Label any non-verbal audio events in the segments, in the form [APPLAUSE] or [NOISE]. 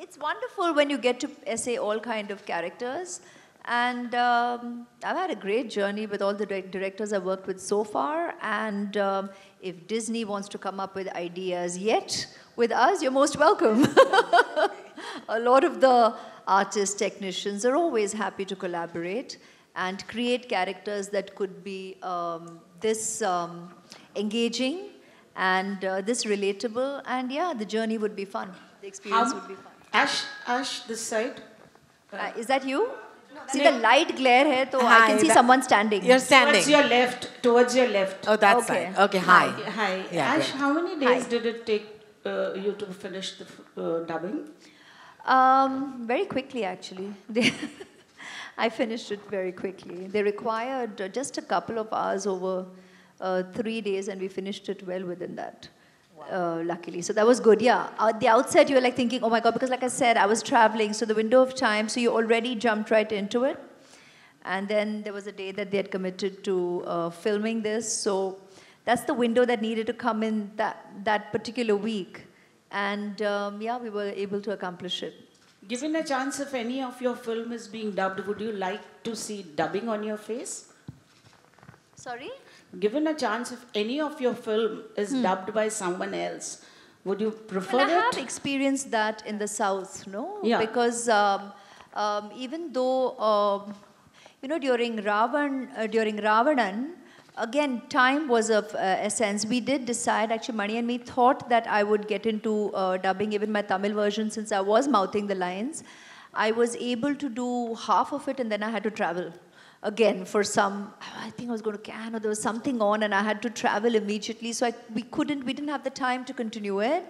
It's wonderful when you get to essay all kind of characters. And um, I've had a great journey with all the directors I've worked with so far. And um, if Disney wants to come up with ideas yet with us, you're most welcome. [LAUGHS] a lot of the artists, technicians are always happy to collaborate and create characters that could be um, this um, engaging and uh, this relatable. And yeah, the journey would be fun. The experience would be fun. Ash, Ash, this side. Uh, is that you? See the light glare hai, so I Hi, can see that- someone standing. You're standing. Towards your left. Towards your left. oh, that Okay. side. Okay, hi. Hi. Yeah, Ash, great. how many days Hi. did it take uh, you to finish the f- uh, dubbing? Um, very quickly, actually. They [LAUGHS] I finished it very quickly. They required uh, just a couple of hours over uh, three days, and we finished it well within that. Uh, luckily, so that was good. Yeah, at the outset, you were like thinking, "Oh my god," because like I said, I was traveling, so the window of time, so you already jumped right into it. And then there was a day that they had committed to uh, filming this, so that's the window that needed to come in that that particular week. And um, yeah, we were able to accomplish it. Given a chance if any of your film is being dubbed, would you like to see dubbing on your face? Sorry? Given a chance if any of your film is dubbed by someone else, would you prefer Well, I have experienced that in the south, no? Yeah. Because um, um, even though, um, you know, during Ravan, uh, during Ravanan, again, time was of uh, essence. We did decide, actually, Mani and me thought that I would get into uh, dubbing even my Tamil version since I was mouthing the lines. I was able to do half of it and then I had to travel again for some i think i was going to canada there was something on and i had to travel immediately. So I, we couldn't we didn't have the time to continue it.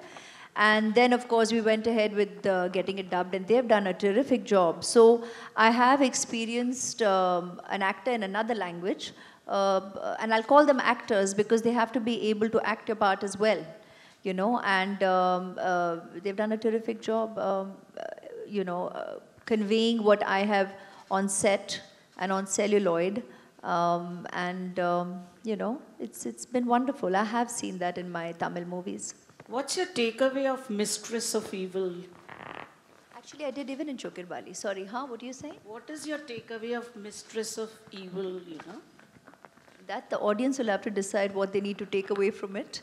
And then of course we went ahead with uh, getting it dubbed and they've done a terrific job. So i have experienced um, an actor in another language uh, and i'll call them actors because they have to be able to act a part as well you know and um, uh, they've done a terrific job um, uh, you know uh, conveying what i have on set and on celluloid. Um, and, um, you know, it's, it's been wonderful. I have seen that in my Tamil movies. What's your takeaway of Mistress of Evil? Actually, I did even in Chokher Bali. Sorry, huh? What do you say? What is your takeaway of Mistress of Evil, you know? That the audience will have to decide what they need to take away from it.